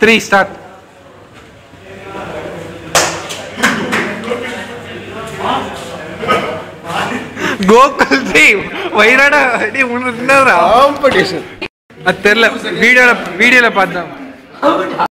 Three, start. Gokul three வயிறாடா அடி உனக்கு என்னடா காம்படிஷன் அது தெரியல வீடியோல வீடியோல பார்த்தேன்